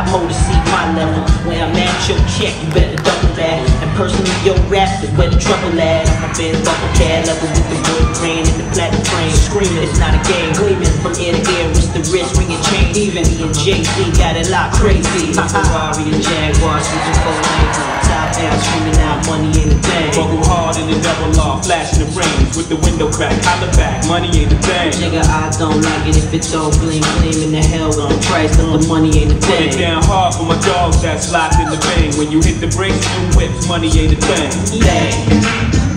lot more to see my level. Where I'm at, your check, you better double that. And personally, your rap is where the trouble lies. I've been a cat level with the wood grain and the platinum train. Screaming, it's not a game. Gleaming from ear to ear, it's the wrist ringing chain. Even me and Jay Z got it locked crazy. My Ferrari and Jaguar switching for an Southtown screaming out money ain't a thing. Bubble hard in the double law, flashing the rings with the window crack. Holla back, money ain't a thing. Nigga, I don't like it if it's all bling bling. In the hell with the price, but the money ain't a thing. Put it down hard for my dogs that's locked in the vein. When you hit the brakes, you whips, money ain't a thing. Bang.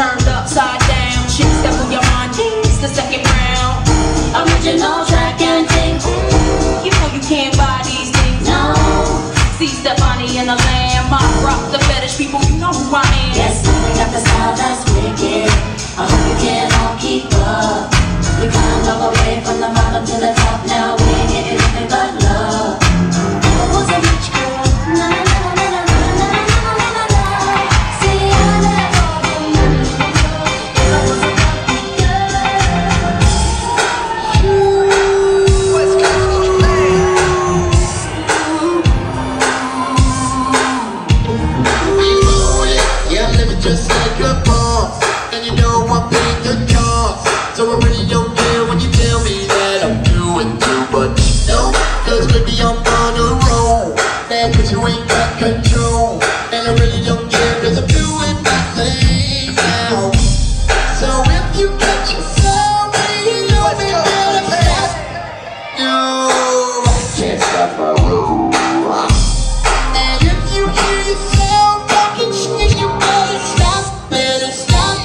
turned upside Can't stop my road. And if you hear yourself you better stop, better stop.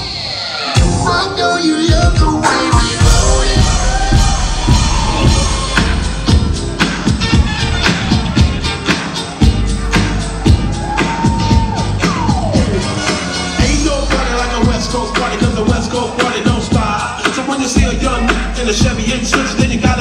I know you love the way we. Ain't no party like a West Coast party, cause the West Coast party don't stop. So when you see a young in a Chevy and Switch, then you got